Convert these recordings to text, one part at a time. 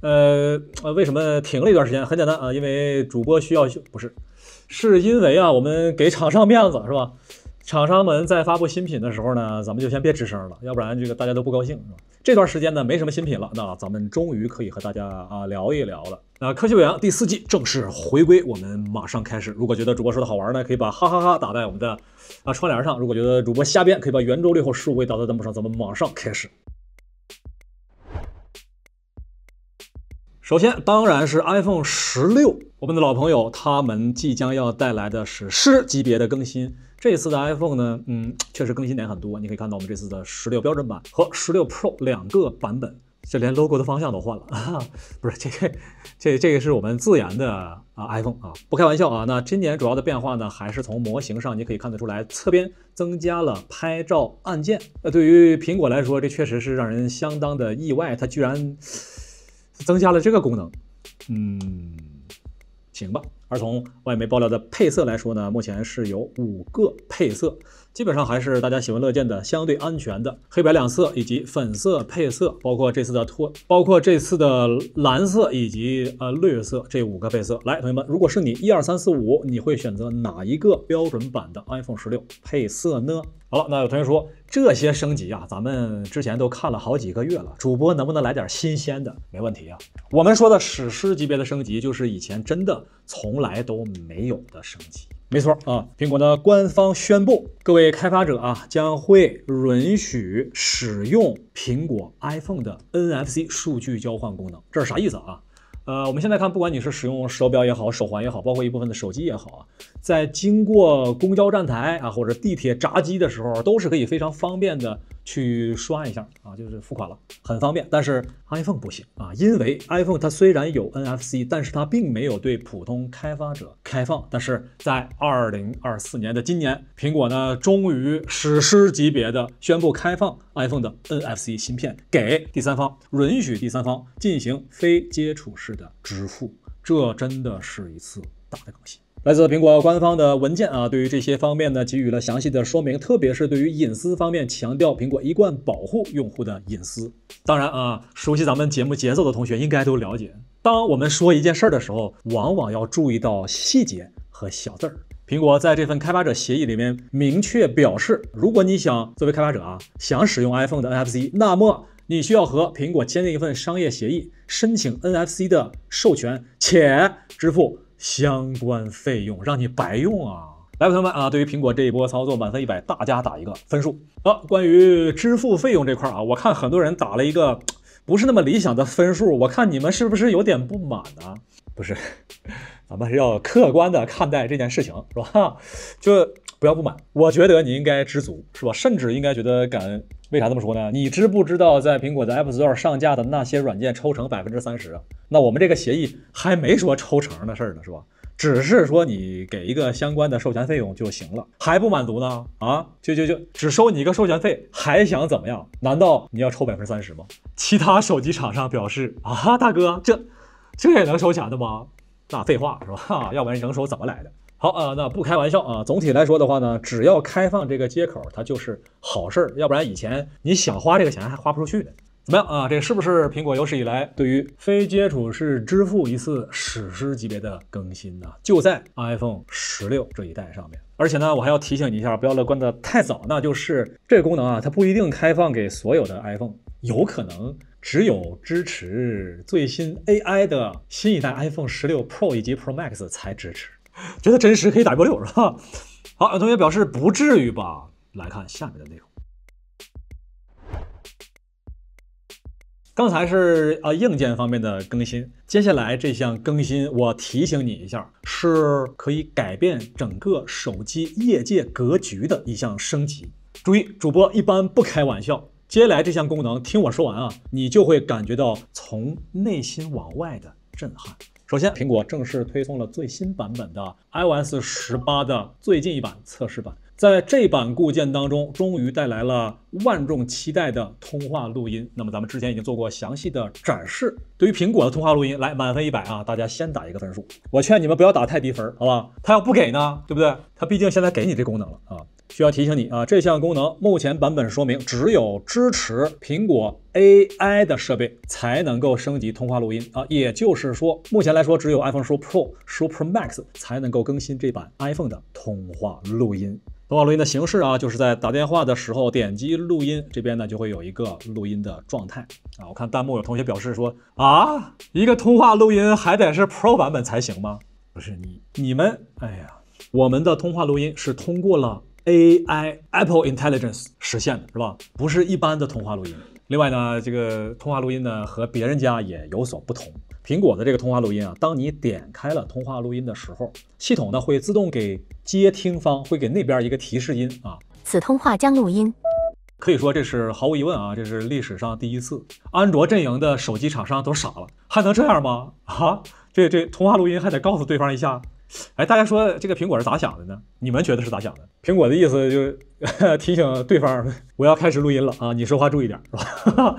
呃呃，为什么停了一段时间？很简单啊，因为主播需要休，不是，是因为啊，我们给厂商面子，是吧？厂商们在发布新品的时候呢，咱们就先别吱声了，要不然这个大家都不高兴，是吧？这段时间呢，没什么新品了，那咱们终于可以和大家啊聊一聊了。那科学表扬第四季正式回归，我们马上开始。如果觉得主播说的好玩呢，可以把哈哈哈打在我们的啊窗帘上；如果觉得主播瞎编，可以把圆周率和十五位打在弹幕上。咱们马上开始。首先，当然是 iPhone 十六，我们的老朋友，他们即将要带来的是诗级别的更新。这次的 iPhone 呢，嗯，确实更新点很多。你可以看到我们这次的十六标准版和十六 Pro 两个版本，这连 logo 的方向都换了啊！不是这个，这这个是我们自研的啊 iPhone 啊，不开玩笑啊。那今年主要的变化呢，还是从模型上，你可以看得出来，侧边增加了拍照按键。那对于苹果来说，这确实是让人相当的意外，它居然。增加了这个功能，嗯，行吧。而从外媒爆料的配色来说呢，目前是有五个配色，基本上还是大家喜闻乐见的、相对安全的黑白两色以及粉色配色，包括这次的托，包括这次的蓝色以及呃绿色这五个配色。来，同学们，如果是你一二三四五，你会选择哪一个标准版的 iPhone 十六配色呢？好了，那有同学说这些升级啊，咱们之前都看了好几个月了，主播能不能来点新鲜的？没问题啊。我们说的史诗级别的升级，就是以前真的从来都没有的升级。没错啊，苹果呢官方宣布，各位开发者啊，将会允许使用苹果 iPhone 的 NFC 数据交换功能。这是啥意思啊？呃，我们现在看，不管你是使用手表也好，手环也好，包括一部分的手机也好啊，在经过公交站台啊或者地铁闸机的时候，都是可以非常方便的。去刷一下啊，就是付款了，很方便。但是 iPhone 不行啊，因为 iPhone 它虽然有 NFC，但是它并没有对普通开发者开放。但是在二零二四年的今年，苹果呢终于史诗级别的宣布开放 iPhone 的 NFC 芯片给第三方，允许第三方进行非接触式的支付，这真的是一次大的更新。来自苹果官方的文件啊，对于这些方面呢，给予了详细的说明，特别是对于隐私方面，强调苹果一贯保护用户的隐私。当然啊，熟悉咱们节目节奏的同学应该都了解，当我们说一件事儿的时候，往往要注意到细节和小字儿。苹果在这份开发者协议里面明确表示，如果你想作为开发者啊，想使用 iPhone 的 NFC，那么你需要和苹果签订一份商业协议，申请 NFC 的授权，且支付。相关费用让你白用啊！来，朋友们啊，对于苹果这一波操作，满分一百，大家打一个分数。好，关于支付费用这块啊，我看很多人打了一个 不是那么理想的分数，我看你们是不是有点不满呢？不是，咱们是要客观的看待这件事情，是吧？就不要不满，我觉得你应该知足，是吧？甚至应该觉得感恩。为啥这么说呢？你知不知道，在苹果的 App Store 上架的那些软件抽成百分之三十啊？那我们这个协议还没说抽成的事儿呢，是吧？只是说你给一个相关的授权费用就行了，还不满足呢？啊，就就就只收你一个授权费，还想怎么样？难道你要抽百分之三十吗？其他手机厂商表示啊，大哥，这这也能收钱的吗？那废话是吧？要不然人手怎么来的？好啊，那不开玩笑啊。总体来说的话呢，只要开放这个接口，它就是好事儿。要不然以前你想花这个钱还花不出去呢。怎么样啊？这是不是苹果有史以来对于非接触式支付一次史诗级别的更新呢？就在 iPhone 十六这一代上面。而且呢，我还要提醒你一下，不要乐观的太早。那就是这个功能啊，它不一定开放给所有的 iPhone，有可能只有支持最新 AI 的新一代 iPhone 十六 Pro 以及 Pro Max 才支持。觉得真实可以打一波六是吧？好，有同学表示不至于吧？来看下面的内容。刚才是啊硬件方面的更新，接下来这项更新我提醒你一下，是可以改变整个手机业界格局的一项升级。注意，主播一般不开玩笑。接下来这项功能，听我说完啊，你就会感觉到从内心往外的震撼。首先，苹果正式推送了最新版本的 iOS 十八的最近一版测试版。在这版固件当中，终于带来了万众期待的通话录音。那么咱们之前已经做过详细的展示。对于苹果的通话录音，来满分一百啊，大家先打一个分数。我劝你们不要打太低分，好吧？他要不给呢，对不对？他毕竟现在给你这功能了啊。需要提醒你啊，这项功能目前版本说明只有支持苹果 AI 的设备才能够升级通话录音啊，也就是说，目前来说只有 iPhone 十五 Pro、十五 Pro Max 才能够更新这版 iPhone 的通话录音。通话录音的形式啊，就是在打电话的时候点击录音，这边呢就会有一个录音的状态啊。我看弹幕有同学表示说啊，一个通话录音还得是 Pro 版本才行吗？不是你你们，哎呀，我们的通话录音是通过了。AI Apple Intelligence 实现的是吧？不是一般的通话录音。另外呢，这个通话录音呢和别人家也有所不同。苹果的这个通话录音啊，当你点开了通话录音的时候，系统呢会自动给接听方会给那边一个提示音啊，此通话将录音。可以说这是毫无疑问啊，这是历史上第一次。安卓阵营的手机厂商都傻了，还能这样吗？啊，这这通话录音还得告诉对方一下。哎，大家说这个苹果是咋想的呢？你们觉得是咋想的？苹果的意思就是 提醒对方，我要开始录音了啊，你说话注意点，是吧？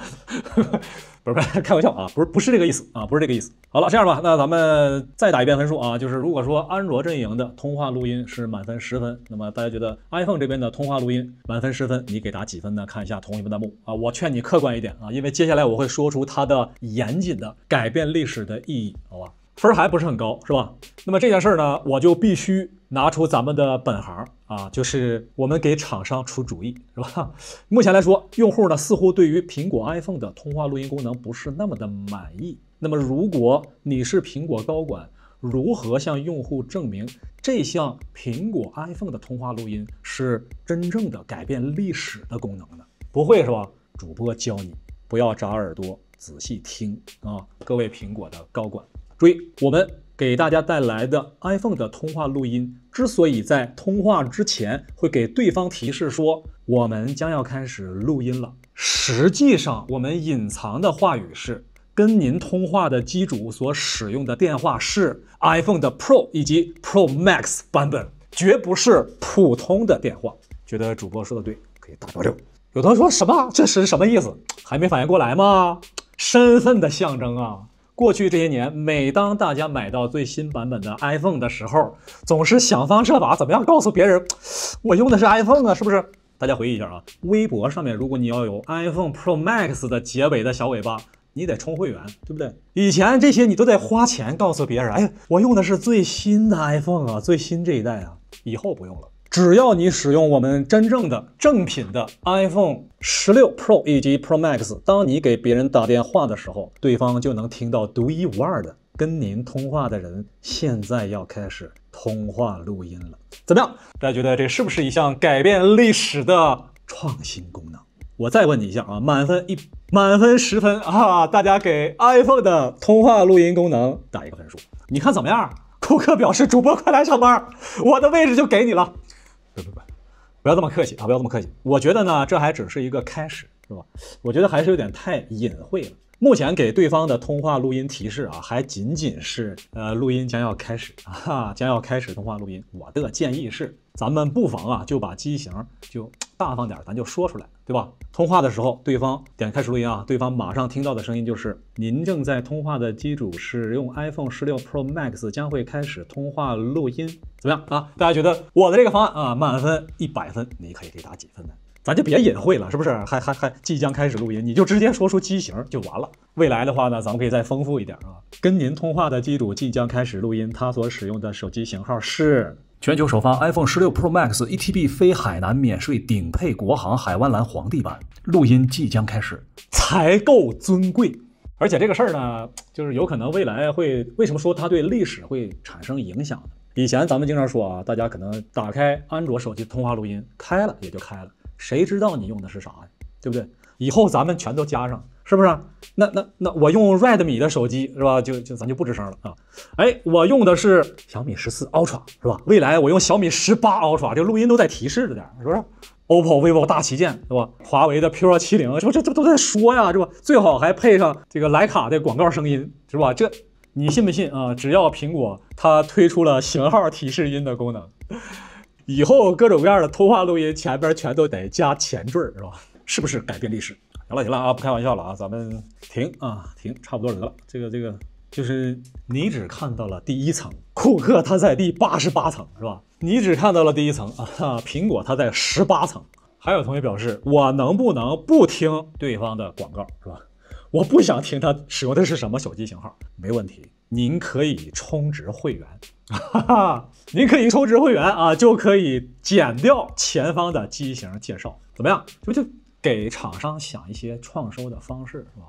不是，开玩笑啊，不是，不是这个意思啊，不是这个意思。好了，这样吧，那咱们再打一遍分数啊，就是如果说安卓阵营的通话录音是满分十分，那么大家觉得 iPhone 这边的通话录音满分十分，你给打几分呢？看一下同一份弹幕啊，我劝你客观一点啊，因为接下来我会说出它的严谨的改变历史的意义，好吧？分还不是很高，是吧？那么这件事儿呢，我就必须拿出咱们的本行啊，就是我们给厂商出主意，是吧？目前来说，用户呢似乎对于苹果 iPhone 的通话录音功能不是那么的满意。那么如果你是苹果高管，如何向用户证明这项苹果 iPhone 的通话录音是真正的改变历史的功能呢？不会是吧？主播教你，不要眨耳朵，仔细听啊，各位苹果的高管。注意，我们给大家带来的 iPhone 的通话录音，之所以在通话之前会给对方提示说我们将要开始录音了，实际上我们隐藏的话语是跟您通话的机主所使用的电话是 iPhone 的 Pro 以及 Pro Max 版本，绝不是普通的电话。觉得主播说的对，可以打标六。有同学说什么？这是什么意思？还没反应过来吗？身份的象征啊！过去这些年，每当大家买到最新版本的 iPhone 的时候，总是想方设法怎么样告诉别人，我用的是 iPhone 啊，是不是？大家回忆一下啊，微博上面，如果你要有 iPhone Pro Max 的结尾的小尾巴，你得充会员，对不对？以前这些你都得花钱告诉别人，哎，我用的是最新的 iPhone 啊，最新这一代啊，以后不用了。只要你使用我们真正的正品的 iPhone 十六 Pro 以及 Pro Max，当你给别人打电话的时候，对方就能听到独一无二的跟您通话的人现在要开始通话录音了。怎么样？大家觉得这是不是一项改变历史的创新功能？我再问你一下啊，满分一满分十分啊，大家给 iPhone 的通话录音功能打一个分数，你看怎么样？库克表示：“主播快来上班，我的位置就给你了。”不，要这么客气啊！不要这么客气。我觉得呢，这还只是一个开始，是吧？我觉得还是有点太隐晦了。目前给对方的通话录音提示啊，还仅仅是呃，录音将要开始 啊，将要开始通话录音。我的建议是，咱们不妨啊，就把机型就大方点，咱就说出来，对吧？通话的时候，对方点开始录音啊，对方马上听到的声音就是您正在通话的机主使用 iPhone 十六 Pro Max 将会开始通话录音，怎么样啊？大家觉得我的这个方案啊，满分一百分，你可以给打几分呢？咱就别隐晦了，是不是？还还还即将开始录音，你就直接说出机型就完了。未来的话呢，咱们可以再丰富一点啊。跟您通话的机主即将开始录音，他所使用的手机型号是全球首发 iPhone 十六 Pro Max 1TB 非海南免税顶配国行海湾蓝皇帝版，录音即将开始，才够尊贵。而且这个事儿呢，就是有可能未来会为什么说它对历史会产生影响呢？以前咱们经常说啊，大家可能打开安卓手机通话录音开了也就开了。谁知道你用的是啥呀？对不对？以后咱们全都加上，是不是？那那那我用 Redmi 的手机是吧？就就咱就不吱声了啊！哎，我用的是小米十四 Ultra 是吧？未来我用小米十八 Ultra，这录音都在提示着点，是不是？OPPO、vivo 大旗舰是吧？华为的 P 七零是吧？这这都在说呀，是吧？最好还配上这个徕卡的广告声音是吧？这你信不信啊？只要苹果它推出了型号提示音的功能，以后各种各样的通话录音前边全都得加前缀，是吧？是不是改变历史？行了行了啊，不开玩笑了啊，咱们停啊停，差不多得了。这个这个就是你只看到了第一层，库克他在第八十八层，是吧？你只看到了第一层啊，苹果它在十八层。还有同学表示，我能不能不听对方的广告，是吧？我不想听他使用的是什么手机型号，没问题，您可以充值会员，哈哈，您可以充值会员啊，就可以减掉前方的机型介绍，怎么样？就就给厂商想一些创收的方式，是吧？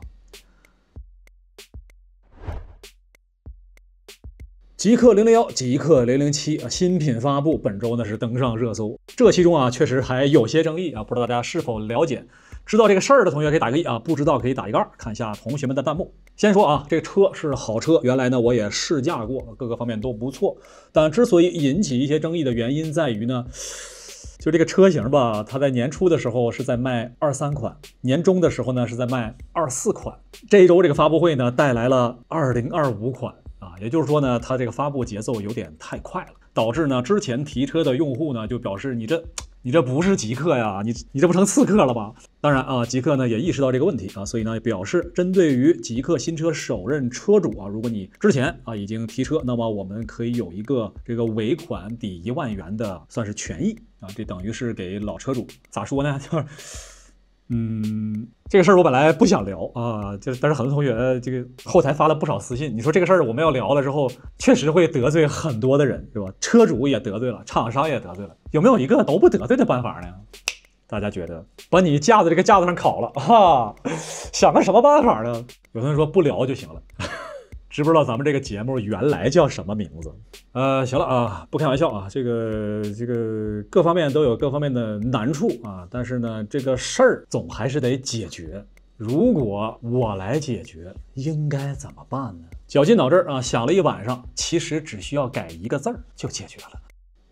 极客零零幺、极客零零七，新品发布，本周呢是登上热搜。这其中啊，确实还有些争议啊，不知道大家是否了解？知道这个事儿的同学可以打个一啊，不知道可以打一个二。看一下同学们的弹幕。先说啊，这个车是好车，原来呢我也试驾过，各个方面都不错。但之所以引起一些争议的原因在于呢，就这个车型吧，它在年初的时候是在卖二三款，年终的时候呢是在卖二四款。这一周这个发布会呢带来了二零二五款。也就是说呢，它这个发布节奏有点太快了，导致呢之前提车的用户呢就表示你这你这不是极客呀，你你这不成刺客了吧？当然啊，极客呢也意识到这个问题啊，所以呢表示针对于极客新车首任车主啊，如果你之前啊已经提车，那么我们可以有一个这个尾款抵一万元的算是权益啊，这等于是给老车主咋说呢？就是。嗯，这个事儿我本来不想聊啊，就是但是很多同学这个后台发了不少私信，你说这个事儿我们要聊了之后，确实会得罪很多的人，是吧？车主也得罪了，厂商也得罪了，有没有一个都不得罪的办法呢？大家觉得把你架在这个架子上烤了哈，想个什么办法呢？有同学说不聊就行了。知不知道咱们这个节目原来叫什么名字？呃，行了啊，不开玩笑啊，这个这个各方面都有各方面的难处啊，但是呢，这个事儿总还是得解决。如果我来解决，应该怎么办呢？绞尽脑汁啊，想了一晚上，其实只需要改一个字儿就解决了。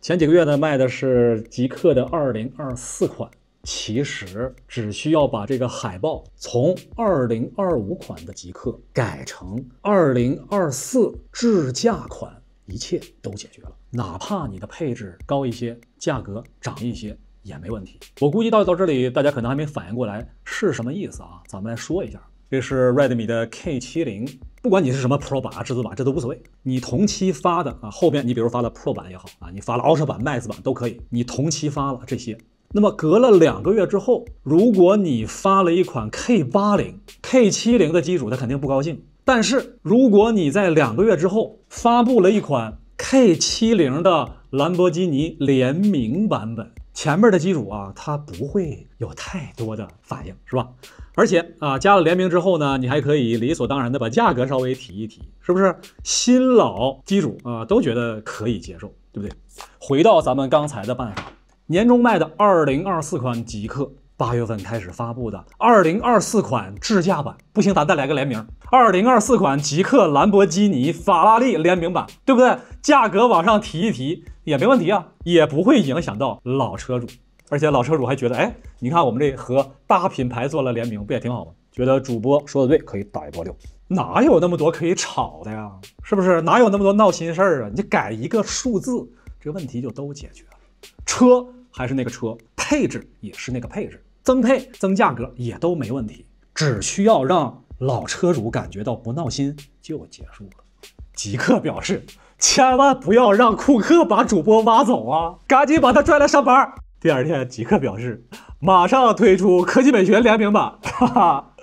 前几个月呢，卖的是极客的二零二四款。其实只需要把这个海报从二零二五款的极客改成二零二四智驾款，一切都解决了。哪怕你的配置高一些，价格涨一些也没问题。我估计到到这里，大家可能还没反应过来是什么意思啊？咱们来说一下，这是 Redmi 的 K 七零，不管你是什么 Pro 版啊、至尊版，这都无所谓。你同期发的啊，后边你比如发了 Pro 版也好啊，你发了 Ultra 版、Max 版都可以，你同期发了这些。那么隔了两个月之后，如果你发了一款 K 八零、K 七零的机主，他肯定不高兴。但是如果你在两个月之后发布了一款 K 七零的兰博基尼联名版本，前面的机主啊，他不会有太多的反应，是吧？而且啊，加了联名之后呢，你还可以理所当然的把价格稍微提一提，是不是？新老机主啊都觉得可以接受，对不对？回到咱们刚才的办法。年终卖的二零二四款极客，八月份开始发布的二零二四款智驾版，不行，咱再来个联名，二零二四款极客兰博基尼法拉利联名版，对不对？价格往上提一提也没问题啊，也不会影响到老车主，而且老车主还觉得，哎，你看我们这和大品牌做了联名，不也挺好吗？觉得主播说的对，可以打一波六。哪有那么多可以吵的呀？是不是？哪有那么多闹心事儿啊？你改一个数字，这问题就都解决了。车。还是那个车，配置也是那个配置，增配增价格也都没问题，只需要让老车主感觉到不闹心就结束了。极客表示，千万不要让库克把主播挖走啊，赶紧把他拽来上班。第二天，极客表示，马上推出科技美学联名版。哈哈，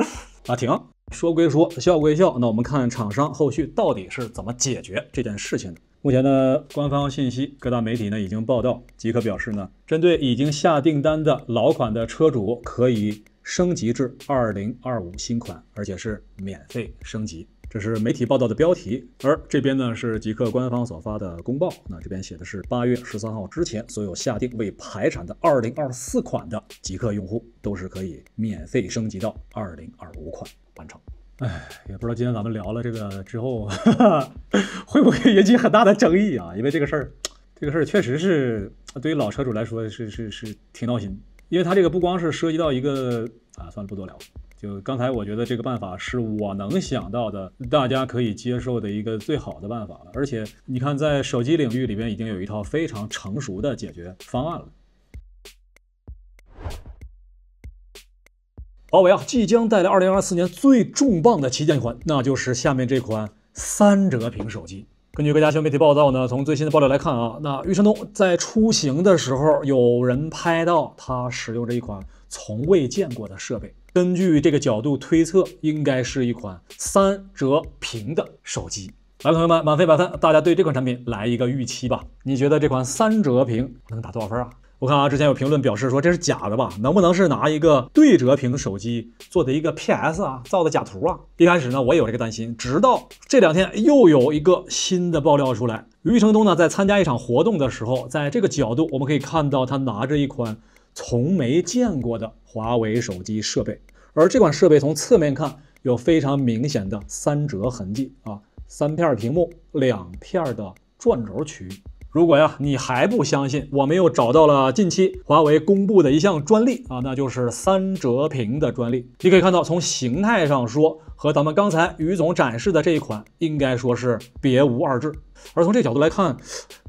啊停，说归说，笑归笑，那我们看厂商后续到底是怎么解决这件事情的。目前呢，官方信息，各大媒体呢已经报道，极客表示呢，针对已经下订单的老款的车主，可以升级至二零二五新款，而且是免费升级。这是媒体报道的标题，而这边呢是极客官方所发的公报，那这边写的是八月十三号之前，所有下定未排产的二零二四款的极客用户，都是可以免费升级到二零二五款完成。哎，也不知道今天咱们聊了这个之后，会不会引起很大的争议啊？因为这个事儿，这个事儿确实是对于老车主来说是是是挺闹心。因为它这个不光是涉及到一个啊，算了，不多聊。就刚才我觉得这个办法是我能想到的，大家可以接受的一个最好的办法了。而且你看，在手机领域里边已经有一套非常成熟的解决方案了。华为啊，即将带来2024年最重磅的旗舰款，那就是下面这款三折屏手机。根据各家新闻媒体报道呢，从最新的爆料来看啊，那余承东在出行的时候，有人拍到他使用这一款从未见过的设备。根据这个角度推测，应该是一款三折屏的手机。来，朋友们，满分百分，大家对这款产品来一个预期吧。你觉得这款三折屏能打多少分啊？我看啊，之前有评论表示说这是假的吧？能不能是拿一个对折屏手机做的一个 PS 啊，造的假图啊？一开始呢，我也有这个担心，直到这两天又有一个新的爆料出来，余承东呢在参加一场活动的时候，在这个角度我们可以看到他拿着一款从没见过的华为手机设备，而这款设备从侧面看有非常明显的三折痕迹啊，三片屏幕，两片的转轴区域。如果呀，你还不相信，我们又找到了近期华为公布的一项专利啊，那就是三折屏的专利。你可以看到，从形态上说，和咱们刚才于总展示的这一款应该说是别无二致。而从这角度来看，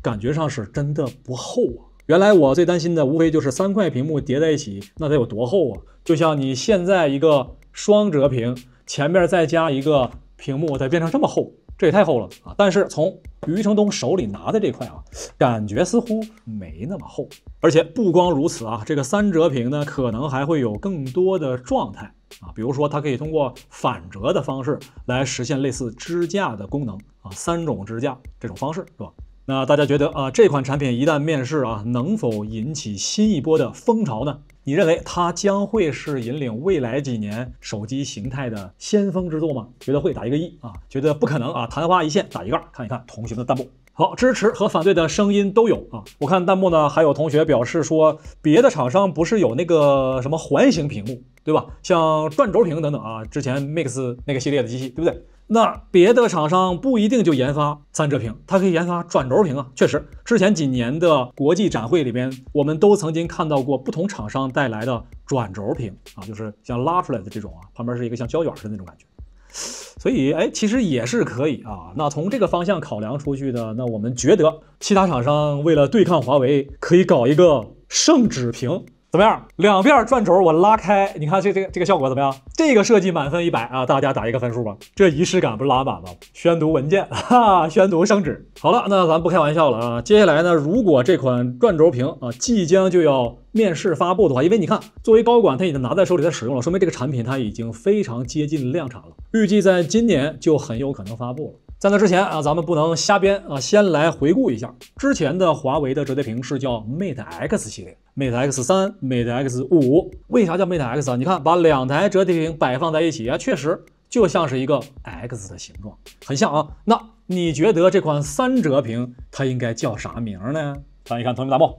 感觉上是真的不厚啊。原来我最担心的无非就是三块屏幕叠在一起，那得有多厚啊？就像你现在一个双折屏，前面再加一个屏幕，得变成这么厚。这也太厚了啊！但是从余承东手里拿的这块啊，感觉似乎没那么厚。而且不光如此啊，这个三折屏呢，可能还会有更多的状态啊，比如说它可以通过反折的方式来实现类似支架的功能啊，三种支架这种方式是吧？那大家觉得啊，这款产品一旦面世啊，能否引起新一波的风潮呢？你认为它将会是引领未来几年手机形态的先锋之作吗？觉得会打一个一啊，觉得不可能啊，昙花一现打一个二。看一看同学的弹幕，好，支持和反对的声音都有啊。我看弹幕呢，还有同学表示说，别的厂商不是有那个什么环形屏幕，对吧？像转轴屏等等啊，之前 Mix 那个系列的机器，对不对？那别的厂商不一定就研发三折屏，它可以研发转轴屏啊。确实，之前几年的国际展会里边，我们都曾经看到过不同厂商带来的转轴屏啊，就是像拉出来的这种啊，旁边是一个像胶卷似的那种感觉。所以，哎，其实也是可以啊。那从这个方向考量出去的，那我们觉得其他厂商为了对抗华为，可以搞一个圣旨屏。怎么样？两片转轴我拉开，你看这这个这个效果怎么样？这个设计满分一百啊，大家打一个分数吧。这仪式感不是拉满吗？宣读文件，哈，宣读圣旨。好了，那咱不开玩笑了啊。接下来呢，如果这款转轴屏啊即将就要面世发布的话，因为你看，作为高管他已经拿在手里在使用了，说明这个产品它已经非常接近量产了，预计在今年就很有可能发布了。在那之前啊，咱们不能瞎编啊，先来回顾一下之前的华为的折叠屏是叫 Mate X 系列，Mate X 三、Mate X 五。为啥叫 Mate X 啊？你看，把两台折叠屏摆放在一起啊，确实就像是一个 X 的形状，很像啊。那你觉得这款三折屏它应该叫啥名呢？看一看同学们弹幕，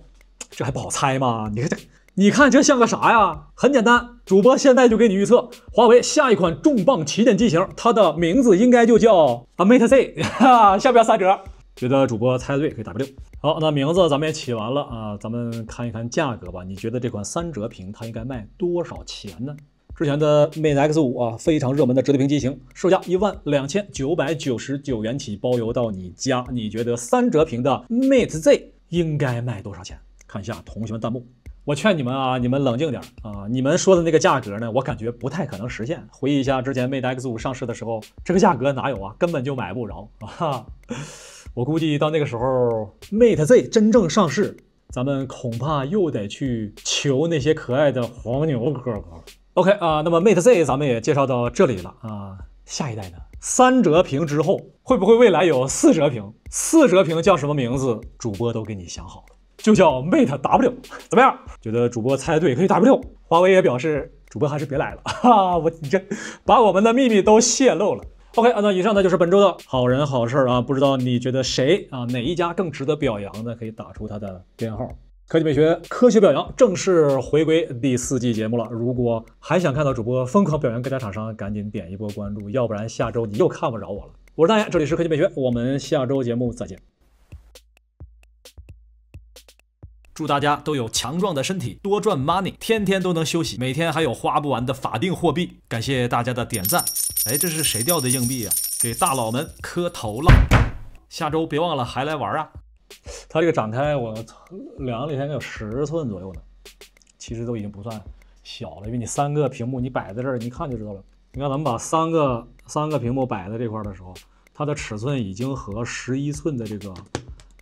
这还不好猜吗？你看这。你看这像个啥呀？很简单，主播现在就给你预测，华为下一款重磅旗舰机型，它的名字应该就叫 Mate Z，哈，要不要三折？觉得主播猜对可以打个六。好，那名字咱们也起完了啊，咱们看一看价格吧。你觉得这款三折屏它应该卖多少钱呢？之前的 Mate X 五啊，非常热门的折叠屏机型，售价一万两千九百九十九元起，包邮到你家。你觉得三折屏的 Mate Z 应该卖多少钱？看一下同学们弹幕。我劝你们啊，你们冷静点啊！你们说的那个价格呢，我感觉不太可能实现。回忆一下之前 Mate X 五上市的时候，这个价格哪有啊？根本就买不着啊！我估计到那个时候，Mate Z 真正上市，咱们恐怕又得去求那些可爱的黄牛哥哥。OK 啊，那么 Mate Z 咱们也介绍到这里了啊。下一代呢？三折屏之后，会不会未来有四折屏？四折屏叫什么名字？主播都给你想好了。就叫 Mate W，怎么样？觉得主播猜对可以 W。华为也表示，主播还是别来了，哈，我你这把我们的秘密都泄露了。OK，那以上呢就是本周的好人好事啊，不知道你觉得谁啊哪一家更值得表扬呢？可以打出他的编号。科技美学科学表扬正式回归第四季节目了。如果还想看到主播疯狂表扬各家厂商，赶紧点一波关注，要不然下周你又看不着我了。我是大爷，这里是科技美学，我们下周节目再见。祝大家都有强壮的身体，多赚 money，天天都能休息，每天还有花不完的法定货币。感谢大家的点赞。哎，这是谁掉的硬币啊？给大佬们磕头了。下周别忘了还来玩啊！它这个展开，我量了一下，应该有十寸左右呢。其实都已经不算小了，因为你三个屏幕你摆在这儿，你一看就知道了。你看咱们把三个三个屏幕摆在这块儿的时候，它的尺寸已经和十一寸的这个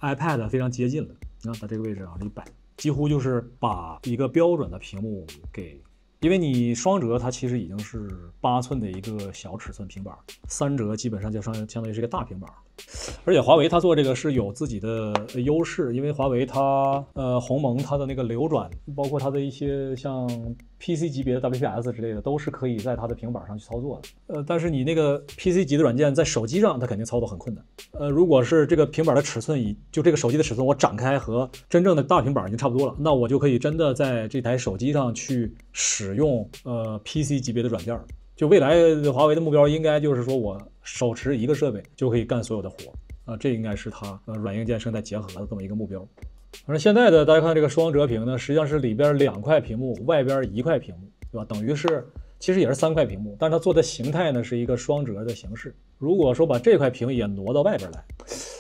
iPad 非常接近了。你看它这个位置啊，一摆，几乎就是把一个标准的屏幕给。因为你双折它其实已经是八寸的一个小尺寸平板，三折基本上就相相当于是一个大平板。而且华为它做这个是有自己的优势，因为华为它呃鸿蒙它的那个流转，包括它的一些像 PC 级别的 WPS 之类的，都是可以在它的平板上去操作的。呃，但是你那个 PC 级的软件在手机上它肯定操作很困难。呃，如果是这个平板的尺寸以就这个手机的尺寸我展开和真正的大平板已经差不多了，那我就可以真的在这台手机上去使用呃 PC 级别的软件。就未来华为的目标应该就是说我手持一个设备就可以干所有的活啊，这应该是它呃软硬件生态结合的这么一个目标。反正现在的大家看这个双折屏呢，实际上是里边两块屏幕，外边一块屏幕，对吧？等于是其实也是三块屏幕，但是它做的形态呢是一个双折的形式。如果说把这块屏也挪到外边来，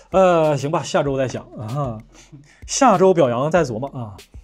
呃，行吧，下周再想啊，下周表扬再琢磨啊。